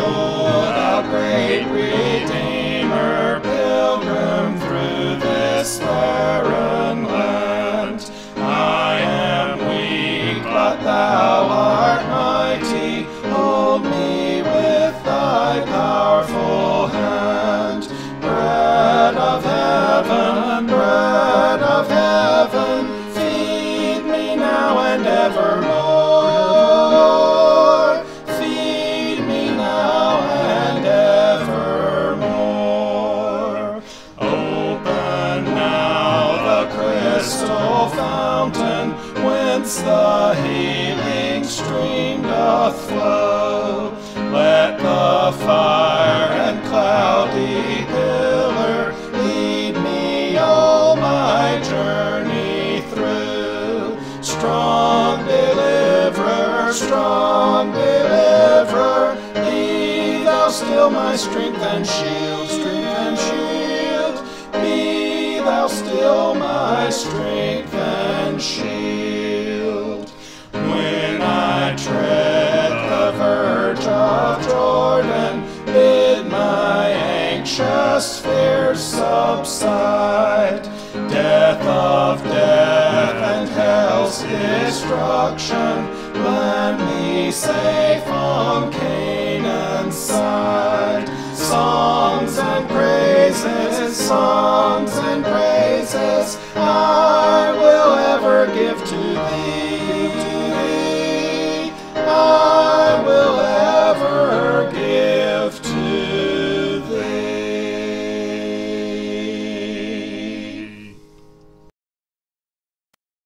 O thou great Redeemer, pilgrim through this barren land. I am weak, but thou art mighty. Hold me with thy powerful hand. Bread of heaven, bread of heaven, feed me now and evermore. Fountain whence the healing stream doth flow. Let the fire and cloudy pillar lead me all my journey through. Strong deliverer, strong deliverer, be thou still my strength and shield, strength and shield. Be thou still my strength shield when I tread the verge of Jordan. Bid my anxious fears subside. Death of death and hell's destruction. Land me safe on Canaan's side. Songs and praises, songs and praises.